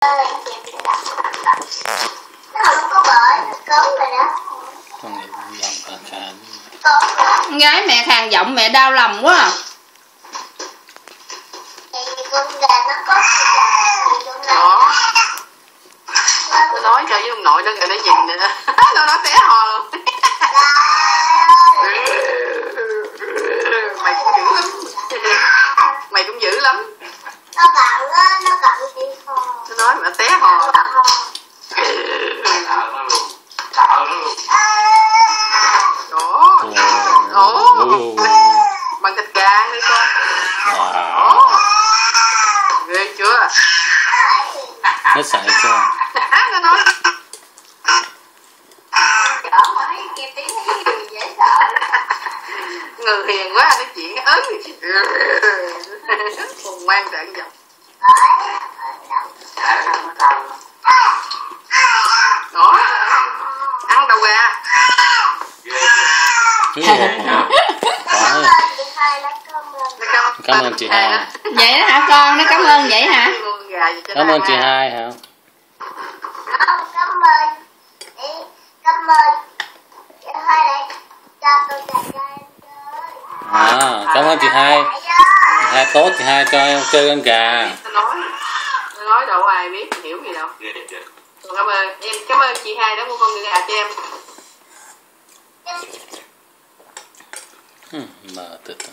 ơi, nó không có bởi nó cứng rồi đó con này lòng khàn khàn con gái mẹ khàn giọng mẹ đau lòng quá à. thì con gà nó có thì con đó. Tôi nói cho với ông nội nó rồi nó nhìn nữa nó nói té hò gì dễ sợ người hiền quá nói chuyện ớn cùng ngoan trận giọng. Nó đó ăn đầu gà cảm ơn chị Nó Hà. Vậy đó hả con? Nó cảm ơn vậy hả? Cho Cảm ơn chị hai hả? Không, cảm ơn Ý, cảm ơn chị hai đã cho tôi gà cho em chơi À, cảm ơn chị hai. Tại Chị do hai tốt, chị hai cho em chơi con gà. nó nói nó nói đâu ai biết hiểu gì đâu Còn cảm ơn em cảm ơn chị hai đã mua con gà cho em Ừ, mờ từ từ.